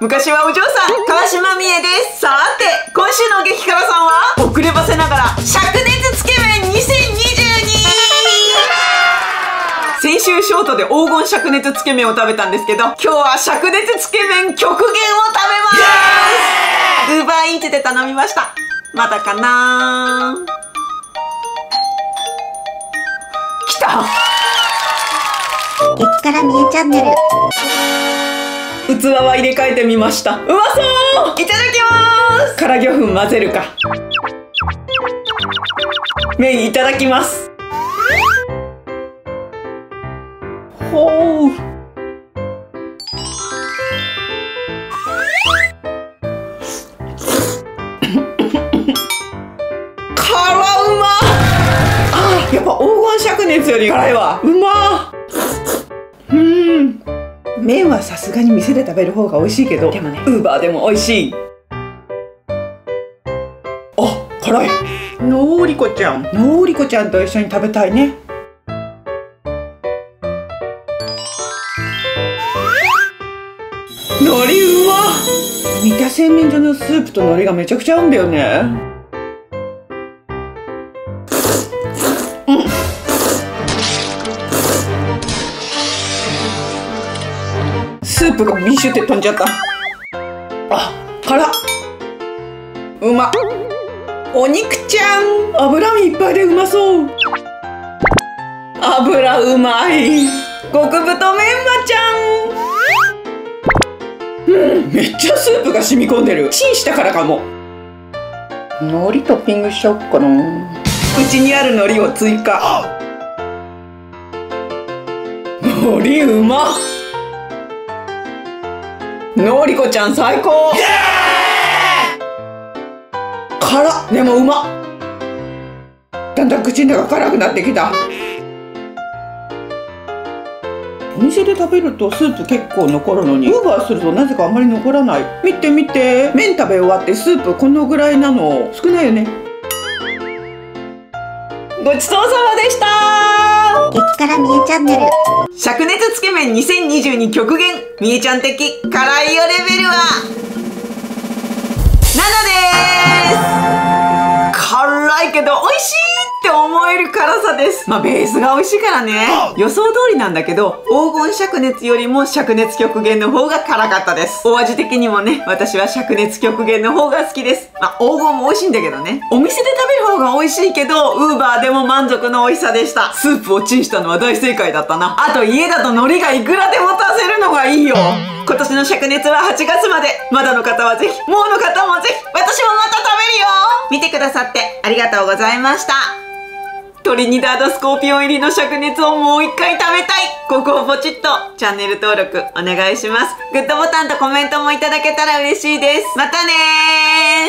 昔はお嬢さん、川島美恵です。さて、今週の激辛さんは、遅ればせながら、灼熱つけ麺 2022! 先週ショートで黄金灼熱つけ麺を食べたんですけど、今日は灼熱つけ麺極限を食べますウーバーイーツで頼みました。まだかな来た激辛みえチャンネル器は入れ替えてみました。うまそう。いただきます。から魚粉混ぜるか。麺いただきます。ほう。やっぱ黄金灼熱より辛いわ。うま。うん麺はさすがに店で食べる方が美味しいけどでもね。ウーバーでも美味しい。あ辛い。のーりこちゃん。のーりこちゃんと一緒に食べたいね。海苔うま三田製麺所のスープと海苔がめちゃくちゃ合うんだよねープがビシュって飛んじゃった。あ辛っ。うま。っお肉ちゃん。脂身いっぱいでうまそう。油うまい。極太メンマちゃん。うんめっちゃスープが染み込んでる。チンしたからかも。海苔トッピングしちゃおっかな。うちにある海苔を追加。海苔うまっのりこちゃん最高。辛っ。でもうまっ。だんだん口の中辛くなってきた。お店で食べるとスープ結構残るのに。ウーバーするとなぜかあんまり残らない。見て見て。麺食べ終わってスープこのぐらいなの。少ないよね。ごちそうさまでした。激辛みえチャンネル。灼熱つけ麺2022極限みえちゃん的辛いよレベルは7える辛さです。まあベースが美味しいからね。予想通りなんだけど黄金灼熱よりも灼熱極限の方が辛かったです。お味的にもね私は灼熱極限の方が好きです。まあ黄金も美味しいんだけどね。お店で食べる方が美味しいけどウーバーでも満足の美味しさでした。スープをチンしたのは大正解だったな。あと家だと海苔がいくらでも足せるのがいいよ。今年の灼熱は8月まで。まだの方はぜひもうの方もぜひ私もまた食べるよ。見てくださってありがとうございましたトリニダードスコーピオン入りの灼熱をもう一回食べたい。ここをポチッと。チャンネル登録お願いします。グッドボタンとコメントもいただけたら嬉しいです。またねー。